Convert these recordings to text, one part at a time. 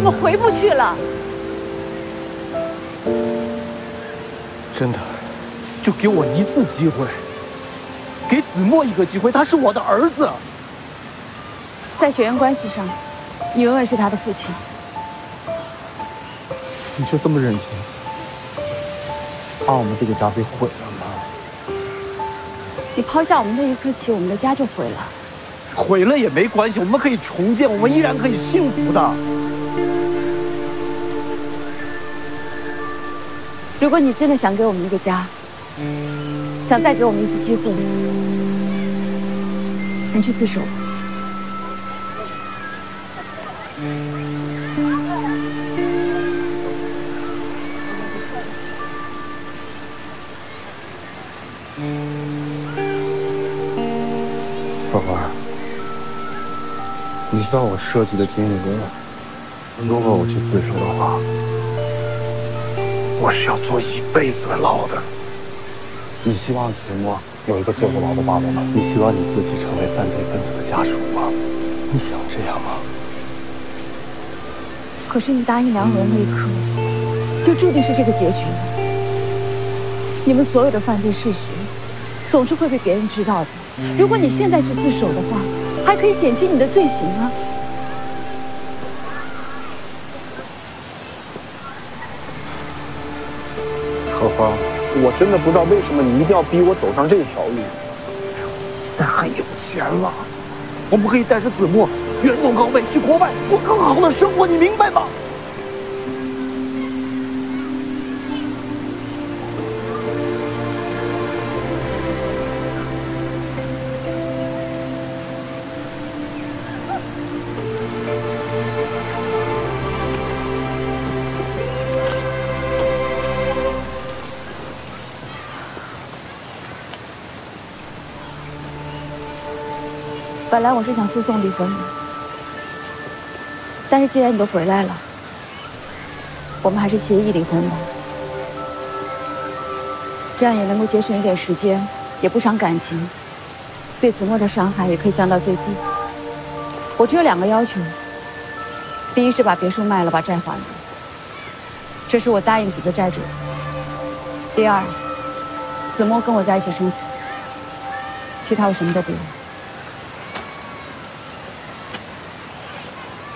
们回不去了。真的，就给我一次机会，给子墨一个机会，他是我的儿子。在血缘关系上，你永远是他的父亲。你就这么忍心把我们这个家给毁了吗？你抛下我们那一刻起，我们的家就毁了。毁了也没关系，我们可以重建，我们依然可以幸福的。如果你真的想给我们一个家，想再给我们一次机会，你去自首。宝儿，你知道我设计的金额，如果我去自首的话，我是要坐一辈子的牢的。你希望子墨有一个坐过牢的爸爸吗？你希望你自己成为犯罪分子的家属吗？你想这样吗？可是你答应梁文那一刻，就注定是这个结局了。你们所有的犯罪事实，总是会被别人知道的。如果你现在去自首的话，还可以减轻你的罪行啊。我真的不知道为什么你一定要逼我走上这条路。现在很有钱了，我们可以带着子墨远走高飞，去国外过更好的生活，你明白吗？本来我是想诉讼离婚的，但是既然你都回来了，我们还是协议离婚吧。这样也能够节省一点时间，也不伤感情，对子墨的伤害也可以降到最低。我只有两个要求：第一是把别墅卖了，把债还了，这是我答应死的债主；第二，子墨跟我在一起生活，其他我什么都不要。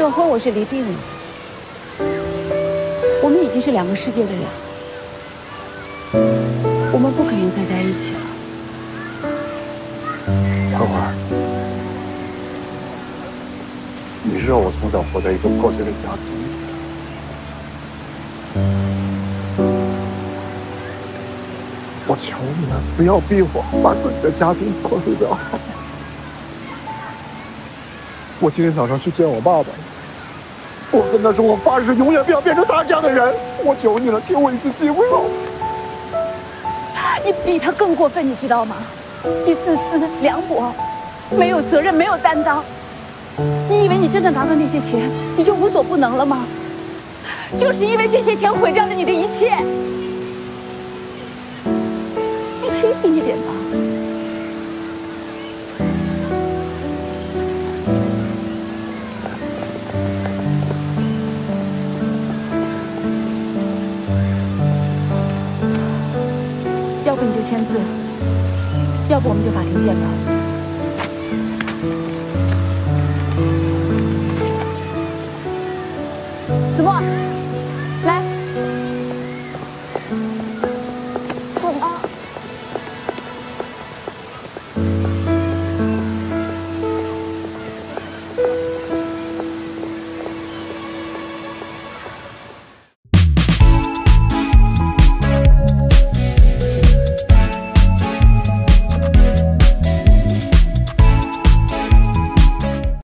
这婚我是离定了，我们已经是两个世界的人，我们不可能再在一起了。荷花，你知道我从小活在一个破碎的家庭，我求你了，不要逼我把自己的家庭破碎掉。我今天早上去见我爸爸，我跟他说，我发誓永远不要变成他这样的人。我求你了，给我一次机会吧。你比他更过分，你知道吗？你自私、凉薄，没有责任，没有担当。你以为你真的拿到那些钱，你就无所不能了吗？就是因为这些钱毁掉了你的一切。你清醒一点吧。要不你就签字要不我们就法庭见吧子墨来坐啊